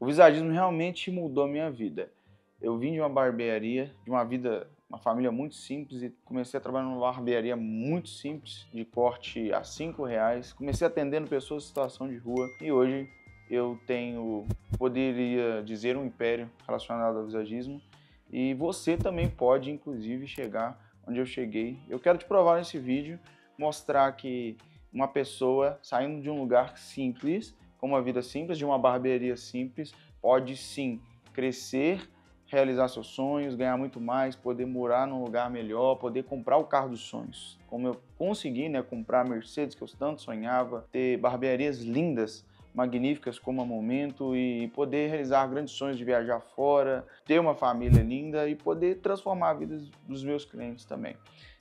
O visagismo realmente mudou a minha vida. Eu vim de uma barbearia, de uma vida, uma família muito simples e comecei a trabalhar numa barbearia muito simples, de corte a cinco reais. Comecei atendendo pessoas em situação de rua e hoje eu tenho, poderia dizer, um império relacionado ao visagismo. E você também pode, inclusive, chegar onde eu cheguei. Eu quero te provar nesse vídeo, mostrar que uma pessoa saindo de um lugar simples com uma vida simples, de uma barbearia simples, pode sim crescer, realizar seus sonhos, ganhar muito mais, poder morar num lugar melhor, poder comprar o carro dos sonhos. Como eu consegui, né, comprar a Mercedes que eu tanto sonhava, ter barbearias lindas, magníficas como a Momento e poder realizar grandes sonhos de viajar fora, ter uma família linda e poder transformar a vida dos meus clientes também.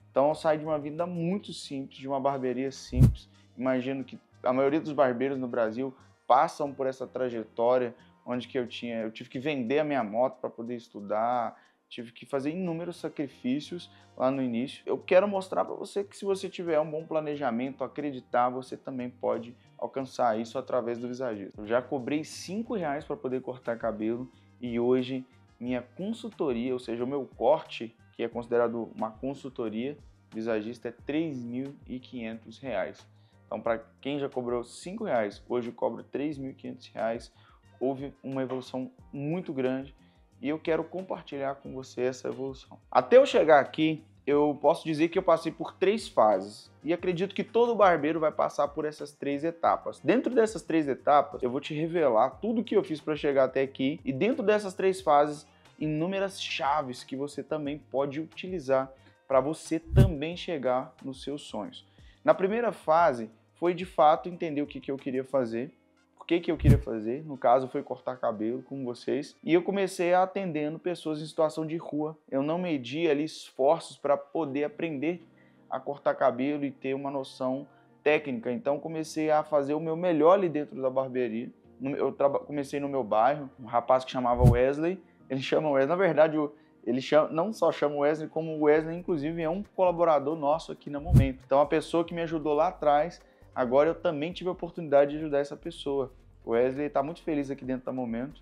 Então eu saí de uma vida muito simples, de uma barbearia simples. Imagino que a maioria dos barbeiros no Brasil passam por essa trajetória onde que eu tinha, eu tive que vender a minha moto para poder estudar, tive que fazer inúmeros sacrifícios lá no início. Eu quero mostrar para você que se você tiver um bom planejamento, acreditar, você também pode alcançar isso através do visagismo. Eu já cobrei cinco reais para poder cortar cabelo e hoje minha consultoria, ou seja, o meu corte, que é considerado uma consultoria visagista, é R$ 3.500. Então, para quem já cobrou R$ reais, hoje cobra R$ 3.500. Houve uma evolução muito grande e eu quero compartilhar com você essa evolução. Até eu chegar aqui, eu posso dizer que eu passei por três fases e acredito que todo barbeiro vai passar por essas três etapas. Dentro dessas três etapas, eu vou te revelar tudo que eu fiz para chegar até aqui e dentro dessas três fases, inúmeras chaves que você também pode utilizar para você também chegar nos seus sonhos. Na primeira fase, foi de fato entender o que, que eu queria fazer, o que, que eu queria fazer, no caso foi cortar cabelo com vocês, e eu comecei atendendo pessoas em situação de rua. Eu não medi ali esforços para poder aprender a cortar cabelo e ter uma noção técnica, então comecei a fazer o meu melhor ali dentro da barbearia. Eu comecei no meu bairro, um rapaz que chamava Wesley, ele chama Wesley, na verdade eu ele chama, não só chama o Wesley, como o Wesley, inclusive, é um colaborador nosso aqui no momento. Então, a pessoa que me ajudou lá atrás, agora eu também tive a oportunidade de ajudar essa pessoa. O Wesley está muito feliz aqui dentro do momento.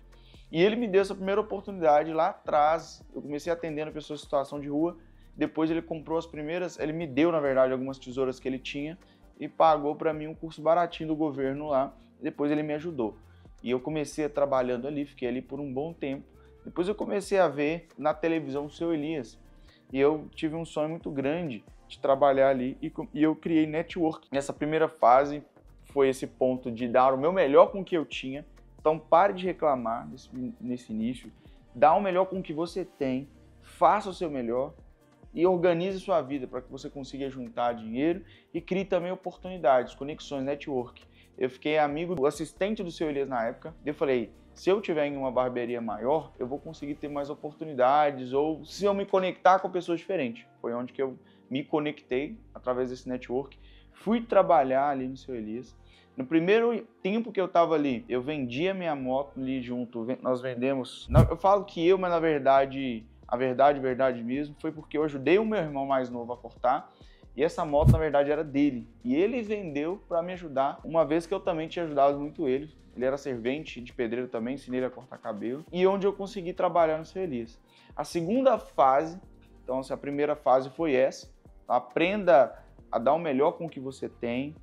E ele me deu essa primeira oportunidade lá atrás. Eu comecei atendendo pessoas em situação de rua. Depois ele comprou as primeiras, ele me deu, na verdade, algumas tesouras que ele tinha e pagou para mim um curso baratinho do governo lá. Depois ele me ajudou. E eu comecei trabalhando ali, fiquei ali por um bom tempo depois eu comecei a ver na televisão o seu Elias. E eu tive um sonho muito grande de trabalhar ali e, e eu criei network. Nessa primeira fase foi esse ponto de dar o meu melhor com o que eu tinha. Então pare de reclamar nesse, nesse início. Dá o melhor com o que você tem. Faça o seu melhor e organize sua vida para que você consiga juntar dinheiro e crie também oportunidades, conexões, network. Eu fiquei amigo do assistente do seu Elias na época. Eu falei, se eu tiver em uma barbearia maior, eu vou conseguir ter mais oportunidades ou se eu me conectar com pessoas diferentes. Foi onde que eu me conectei através desse network. Fui trabalhar ali no seu Elias. No primeiro tempo que eu estava ali, eu vendia minha moto ali junto. Nós vendemos. Eu falo que eu, mas na verdade, a verdade, verdade mesmo, foi porque eu ajudei o meu irmão mais novo a cortar. E essa moto, na verdade, era dele. E ele vendeu para me ajudar, uma vez que eu também tinha ajudado muito ele ele era servente de pedreiro também, ensinei ele a cortar cabelo. E onde eu consegui trabalhar no Elias. A segunda fase, então a primeira fase foi essa. Aprenda a dar o melhor com o que você tem.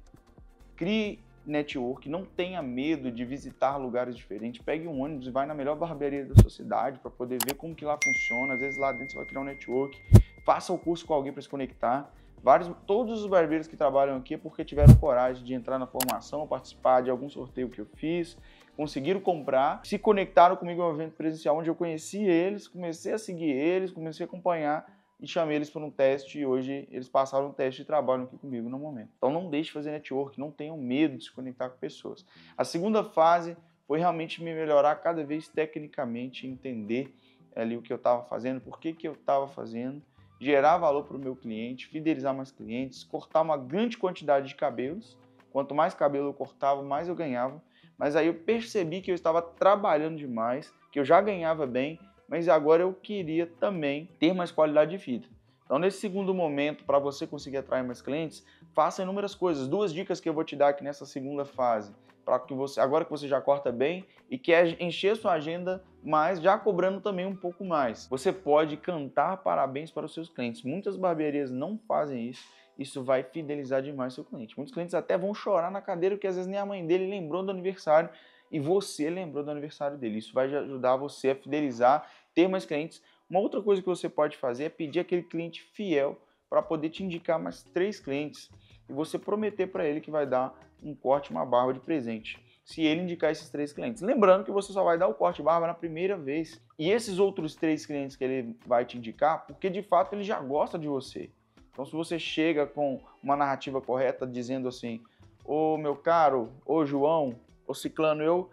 Crie network, não tenha medo de visitar lugares diferentes. Pegue um ônibus e vai na melhor barbearia da sua cidade para poder ver como que lá funciona. Às vezes lá dentro você vai criar um network. Faça o curso com alguém para se conectar. Vários, todos os barbeiros que trabalham aqui é porque tiveram coragem de entrar na formação, participar de algum sorteio que eu fiz, conseguiram comprar, se conectaram comigo em um evento presencial onde eu conheci eles, comecei a seguir eles, comecei a acompanhar e chamei eles para um teste e hoje eles passaram um teste de trabalho aqui comigo no momento. Então não deixe de fazer network, não tenham medo de se conectar com pessoas. A segunda fase foi realmente me melhorar cada vez tecnicamente, entender ali o que eu estava fazendo, por que, que eu estava fazendo gerar valor para o meu cliente, fidelizar mais clientes, cortar uma grande quantidade de cabelos. Quanto mais cabelo eu cortava, mais eu ganhava. Mas aí eu percebi que eu estava trabalhando demais, que eu já ganhava bem, mas agora eu queria também ter mais qualidade de vida. Então, nesse segundo momento, para você conseguir atrair mais clientes, faça inúmeras coisas. Duas dicas que eu vou te dar aqui nessa segunda fase. para que você, agora que você já corta bem e quer encher sua agenda mais, já cobrando também um pouco mais. Você pode cantar parabéns para os seus clientes. Muitas barbearias não fazem isso. Isso vai fidelizar demais seu cliente. Muitos clientes até vão chorar na cadeira porque às vezes nem a mãe dele lembrou do aniversário e você lembrou do aniversário dele. Isso vai ajudar você a fidelizar, ter mais clientes. Uma outra coisa que você pode fazer é pedir aquele cliente fiel para poder te indicar mais três clientes e você prometer para ele que vai dar um corte, uma barba de presente. Se ele indicar esses três clientes. Lembrando que você só vai dar o corte barba na primeira vez. E esses outros três clientes que ele vai te indicar, porque de fato ele já gosta de você. Então, se você chega com uma narrativa correta, dizendo assim: Ô meu caro, ô João, ô Ciclano, eu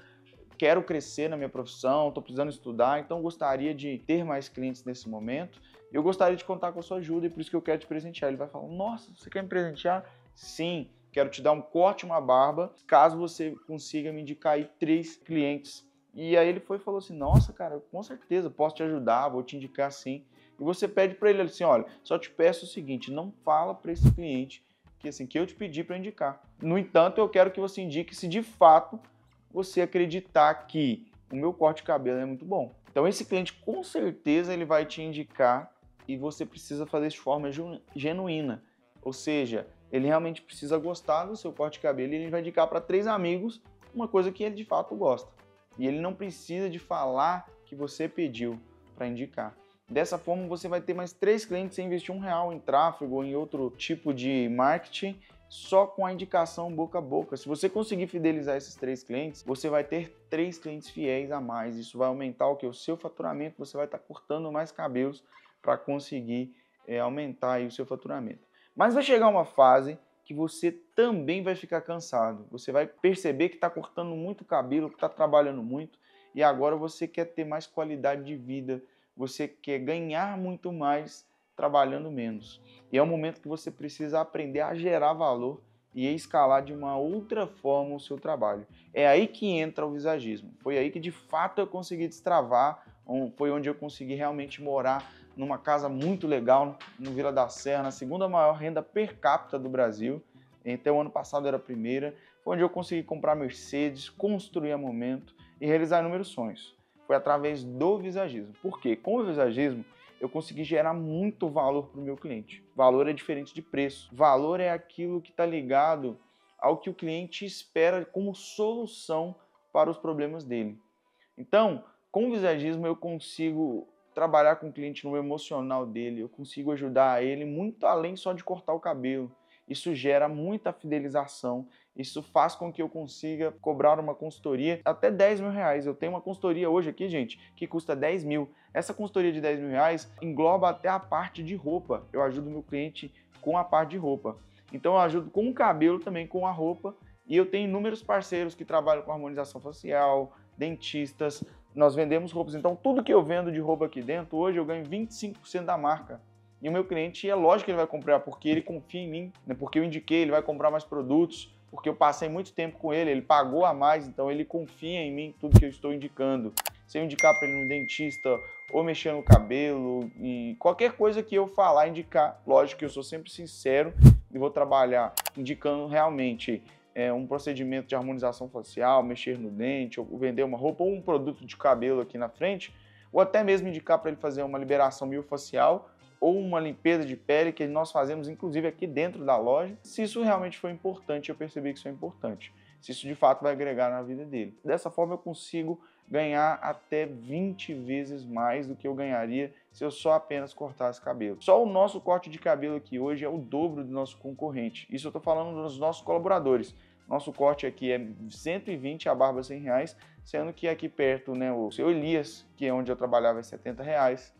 quero crescer na minha profissão, estou precisando estudar, então gostaria de ter mais clientes nesse momento. Eu gostaria de contar com a sua ajuda e por isso que eu quero te presentear. Ele vai falar: Nossa, você quer me presentear? Sim, quero te dar um corte, uma barba, caso você consiga me indicar aí três clientes. E aí ele foi e falou assim: Nossa, cara, com certeza, posso te ajudar, vou te indicar sim. E você pede para ele assim: Olha, só te peço o seguinte, não fala para esse cliente que assim que eu te pedi para indicar. No entanto, eu quero que você indique se de fato você acreditar que o meu corte de cabelo é muito bom. Então esse cliente com certeza ele vai te indicar e você precisa fazer de forma genuína. Ou seja, ele realmente precisa gostar do seu corte de cabelo e ele vai indicar para três amigos uma coisa que ele de fato gosta. E ele não precisa de falar que você pediu para indicar. Dessa forma, você vai ter mais três clientes sem investir um real em tráfego ou em outro tipo de marketing, só com a indicação boca a boca. Se você conseguir fidelizar esses três clientes, você vai ter três clientes fiéis a mais. Isso vai aumentar o que? O seu faturamento, você vai estar cortando mais cabelos para conseguir é, aumentar o seu faturamento. Mas vai chegar uma fase que você também vai ficar cansado. Você vai perceber que está cortando muito cabelo, que está trabalhando muito e agora você quer ter mais qualidade de vida, você quer ganhar muito mais trabalhando menos. E é o momento que você precisa aprender a gerar valor e escalar de uma outra forma o seu trabalho. É aí que entra o visagismo. Foi aí que de fato eu consegui destravar, foi onde eu consegui realmente morar numa casa muito legal no Vila da Serra, na segunda maior renda per capita do Brasil. Até o ano passado era a primeira. Foi onde eu consegui comprar Mercedes, construir a momento e realizar inúmeros sonhos. Foi através do visagismo. Por quê? Com o visagismo, eu consegui gerar muito valor para o meu cliente. Valor é diferente de preço. Valor é aquilo que está ligado ao que o cliente espera como solução para os problemas dele. Então, com o visagismo eu consigo trabalhar com o cliente no emocional dele, eu consigo ajudar ele muito além só de cortar o cabelo. Isso gera muita fidelização, isso faz com que eu consiga cobrar uma consultoria até 10 mil reais. Eu tenho uma consultoria hoje aqui, gente, que custa 10 mil. Essa consultoria de 10 mil reais engloba até a parte de roupa. Eu ajudo meu cliente com a parte de roupa. Então eu ajudo com o cabelo também, com a roupa. E eu tenho inúmeros parceiros que trabalham com harmonização facial, dentistas, nós vendemos roupas. Então, tudo que eu vendo de roupa aqui dentro, hoje eu ganho 25% da marca. E o meu cliente, é lógico que ele vai comprar, porque ele confia em mim, né? porque eu indiquei, ele vai comprar mais produtos, porque eu passei muito tempo com ele, ele pagou a mais, então ele confia em mim, tudo que eu estou indicando. Se eu indicar para ele no dentista, ou mexer no cabelo, e qualquer coisa que eu falar, indicar, lógico que eu sou sempre sincero e vou trabalhar indicando realmente é, um procedimento de harmonização facial, mexer no dente, ou vender uma roupa ou um produto de cabelo aqui na frente, ou até mesmo indicar para ele fazer uma liberação miofacial ou uma limpeza de pele que nós fazemos inclusive aqui dentro da loja. Se isso realmente foi importante, eu percebi que isso é importante. Se isso de fato vai agregar na vida dele. Dessa forma eu consigo ganhar até 20 vezes mais do que eu ganharia se eu só apenas cortasse cabelo. Só o nosso corte de cabelo aqui hoje é o dobro do nosso concorrente. Isso eu estou falando dos nossos colaboradores. Nosso corte aqui é 120, a barba 100 reais, sendo que aqui perto, né, o seu Elias, que é onde eu trabalhava, é 70 reais.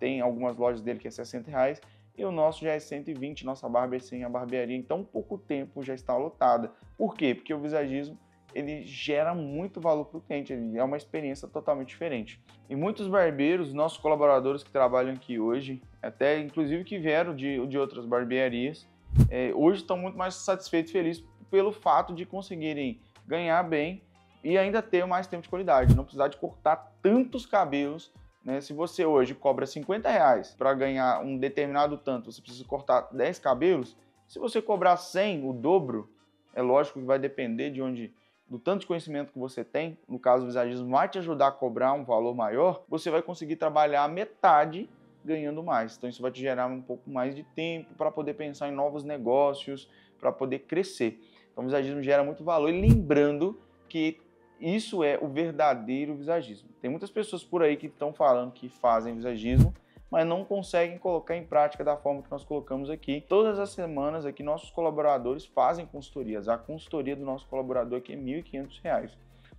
Tem algumas lojas dele que é 60 reais. E o nosso já é 120, nossa barba é 100, a barbearia. Então, pouco tempo já está lotada. Por quê? Porque o visagismo ele gera muito valor para o cliente, ele é uma experiência totalmente diferente. E muitos barbeiros, nossos colaboradores que trabalham aqui hoje, até inclusive que vieram de, de outras barbearias, é, hoje estão muito mais satisfeitos e felizes pelo fato de conseguirem ganhar bem e ainda ter mais tempo de qualidade, não precisar de cortar tantos cabelos. Né? Se você hoje cobra 50 reais para ganhar um determinado tanto, você precisa cortar 10 cabelos. Se você cobrar 100, o dobro, é lógico que vai depender de onde do tanto de conhecimento que você tem, no caso do visagismo, vai te ajudar a cobrar um valor maior, você vai conseguir trabalhar metade ganhando mais. Então isso vai te gerar um pouco mais de tempo para poder pensar em novos negócios, para poder crescer. Então o visagismo gera muito valor e lembrando que isso é o verdadeiro visagismo. Tem muitas pessoas por aí que estão falando que fazem visagismo, mas não conseguem colocar em prática da forma que nós colocamos aqui. Todas as semanas aqui nossos colaboradores fazem consultorias. A consultoria do nosso colaborador aqui é R$ 1.500,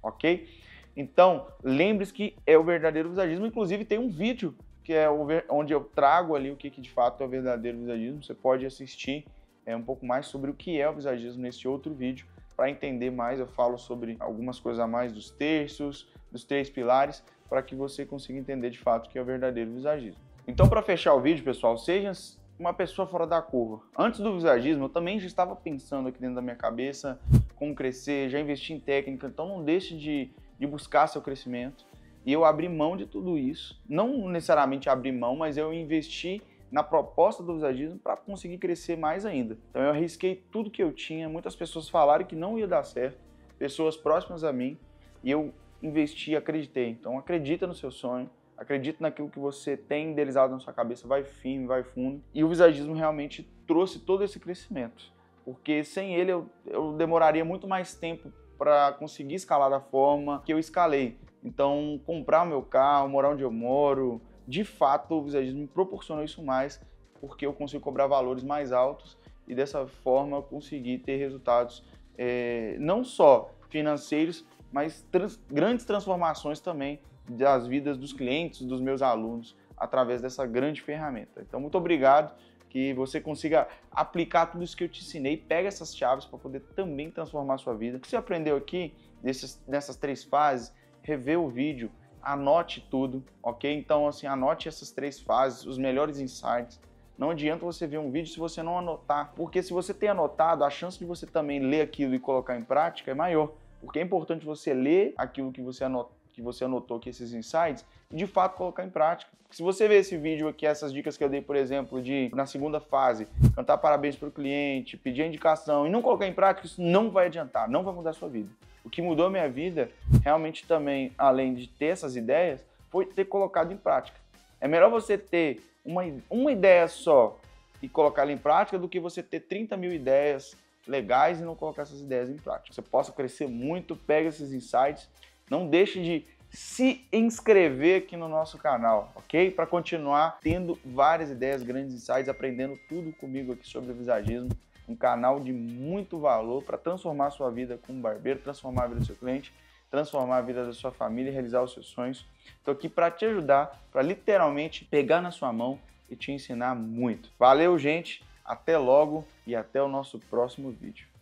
ok? Então, lembre-se que é o verdadeiro visagismo. Inclusive, tem um vídeo que é onde eu trago ali o que, que de fato é o verdadeiro visagismo. Você pode assistir é, um pouco mais sobre o que é o visagismo nesse outro vídeo. Para entender mais, eu falo sobre algumas coisas a mais dos terços, dos três pilares, para que você consiga entender de fato o que é o verdadeiro visagismo. Então, para fechar o vídeo, pessoal, seja uma pessoa fora da curva. Antes do visagismo, eu também já estava pensando aqui dentro da minha cabeça como crescer, já investi em técnica, então não deixe de, de buscar seu crescimento. E eu abri mão de tudo isso. Não necessariamente abri mão, mas eu investi na proposta do visagismo para conseguir crescer mais ainda. Então eu arrisquei tudo que eu tinha. Muitas pessoas falaram que não ia dar certo, pessoas próximas a mim, e eu investi, acreditei. Então acredita no seu sonho, acredita naquilo que você tem idealizado na sua cabeça, vai firme, vai fundo. E o visagismo realmente trouxe todo esse crescimento, porque sem ele eu, eu demoraria muito mais tempo para conseguir escalar da forma que eu escalei. Então, comprar o meu carro, morar onde eu moro, de fato o visagismo me proporcionou isso mais, porque eu consigo cobrar valores mais altos e dessa forma eu consegui ter resultados é, não só financeiros, mas trans, grandes transformações também das vidas dos clientes, dos meus alunos, através dessa grande ferramenta. Então, muito obrigado, que você consiga aplicar tudo isso que eu te ensinei, pega essas chaves para poder também transformar a sua vida. O que você aprendeu aqui, nesses, nessas três fases, rever o vídeo, anote tudo, ok? Então, assim, anote essas três fases, os melhores insights. Não adianta você ver um vídeo se você não anotar, porque se você tem anotado, a chance de você também ler aquilo e colocar em prática é maior. Porque é importante você ler aquilo que você anotou, que você anotou aqui, esses insights, e de fato colocar em prática. Se você ver esse vídeo aqui, essas dicas que eu dei, por exemplo, de na segunda fase, cantar parabéns para o cliente, pedir indicação e não colocar em prática, isso não vai adiantar, não vai mudar a sua vida. O que mudou a minha vida, realmente também, além de ter essas ideias, foi ter colocado em prática. É melhor você ter uma, uma ideia só e colocá-la em prática do que você ter 30 mil ideias legais e não colocar essas ideias em prática. Você possa crescer muito, pega esses insights, não deixe de se inscrever aqui no nosso canal, ok? Para continuar tendo várias ideias, grandes insights, aprendendo tudo comigo aqui sobre visagismo um canal de muito valor para transformar a sua vida como barbeiro, transformar a vida do seu cliente, transformar a vida da sua família e realizar os seus sonhos. Estou aqui para te ajudar, para literalmente pegar na sua mão e te ensinar muito. Valeu, gente! Até logo e até o nosso próximo vídeo.